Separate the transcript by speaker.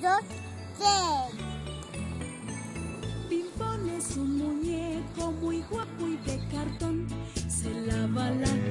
Speaker 1: dos, tres.
Speaker 2: Pimpón es un muñeco muy guapo y de cartón. Se lava la.